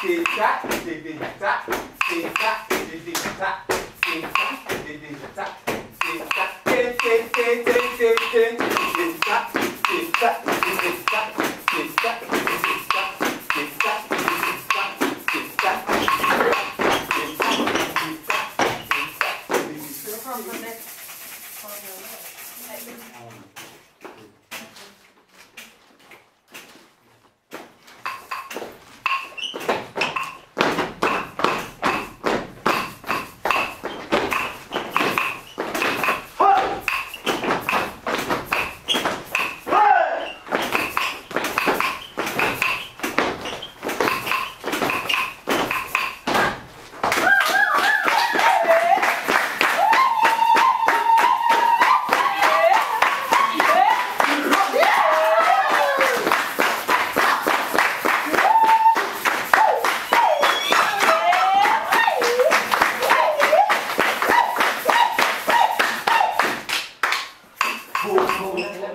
c'est ça, c'est déjà ça, c'est ça, c'est déjà ça, c'est ça, c'est déjà ça, c'est ça, c'est c'est c'est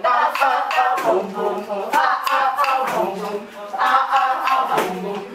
Ah ah ah, bum bum bum Ah ah bum bum bum Ah ah bum bum bum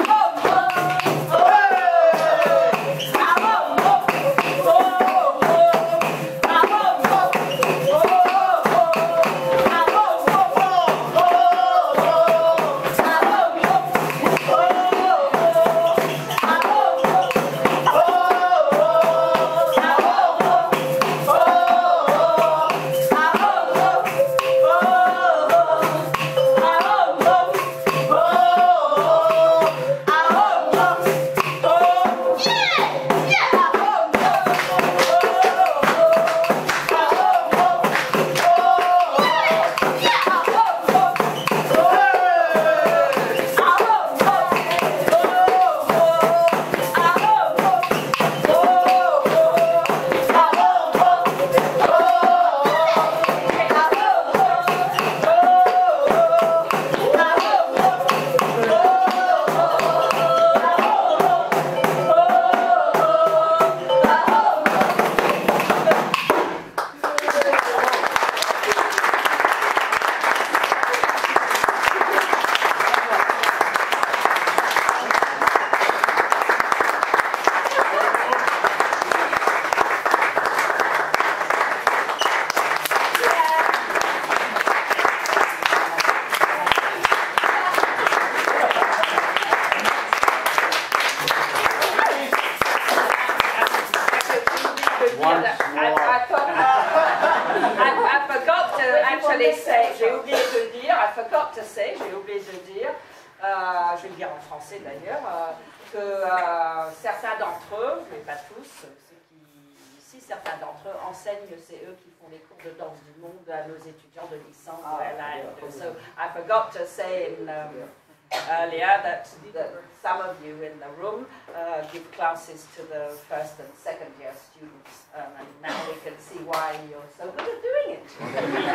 I, forgot to actually say, j'ai oublié de dire, I forgot to say, j'ai oublié de dire, euh, je vais le dire en français d'ailleurs, euh, que euh, certains d'entre eux, mais pas tous, ceux qui, certains d'entre eux enseignent, c'est eux qui font les cours de danse du monde à nos étudiants de licence. So I forgot to say um, earlier that, that some of you in the room uh, give classes to the first and second year students, um, and now we can see why you're so good at doing it.